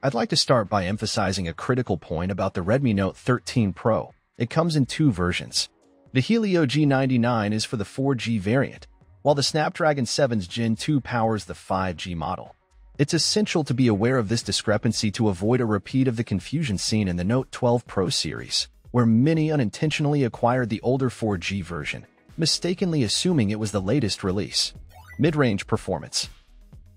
I'd like to start by emphasizing a critical point about the Redmi Note 13 Pro. It comes in two versions. The Helio G99 is for the 4G variant, while the Snapdragon 7s Gen 2 powers the 5G model. It's essential to be aware of this discrepancy to avoid a repeat of the confusion seen in the Note 12 Pro series, where many unintentionally acquired the older 4G version, mistakenly assuming it was the latest release. Mid-range performance.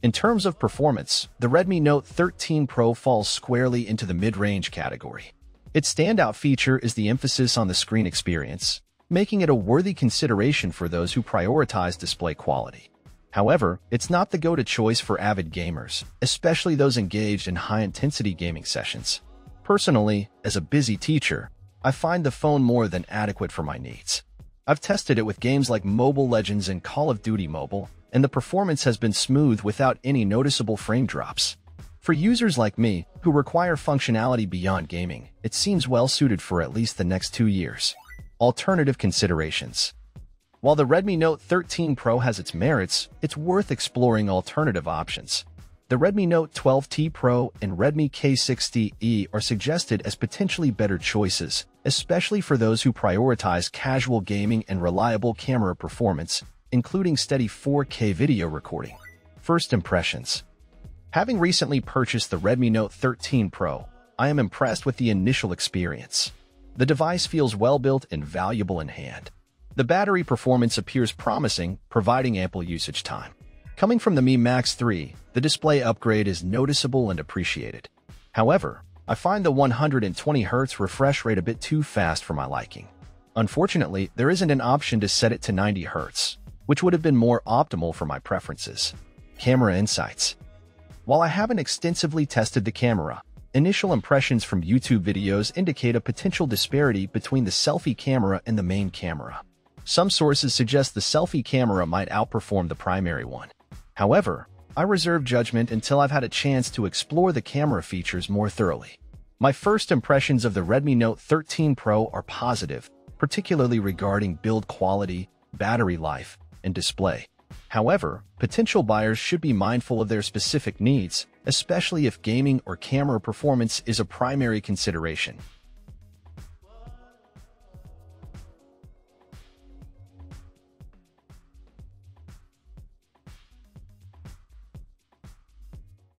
In terms of performance, the Redmi Note 13 Pro falls squarely into the mid-range category. Its standout feature is the emphasis on the screen experience, making it a worthy consideration for those who prioritize display quality. However, it's not the go-to choice for avid gamers, especially those engaged in high-intensity gaming sessions. Personally, as a busy teacher, I find the phone more than adequate for my needs. I've tested it with games like Mobile Legends and Call of Duty Mobile, and the performance has been smooth without any noticeable frame drops. For users like me, who require functionality beyond gaming, it seems well suited for at least the next two years. Alternative considerations. While the Redmi Note 13 Pro has its merits, it's worth exploring alternative options. The Redmi Note 12T Pro and Redmi K60E are suggested as potentially better choices, especially for those who prioritize casual gaming and reliable camera performance including steady 4K video recording. First impressions. Having recently purchased the Redmi Note 13 Pro, I am impressed with the initial experience. The device feels well-built and valuable in hand. The battery performance appears promising, providing ample usage time. Coming from the Mi Max 3, the display upgrade is noticeable and appreciated. However, I find the 120Hz refresh rate a bit too fast for my liking. Unfortunately, there isn't an option to set it to 90Hz, which would have been more optimal for my preferences. Camera Insights While I haven't extensively tested the camera, initial impressions from YouTube videos indicate a potential disparity between the selfie camera and the main camera. Some sources suggest the selfie camera might outperform the primary one. However, I reserve judgment until I've had a chance to explore the camera features more thoroughly. My first impressions of the Redmi Note 13 Pro are positive, particularly regarding build quality, battery life, and display. However, potential buyers should be mindful of their specific needs, especially if gaming or camera performance is a primary consideration.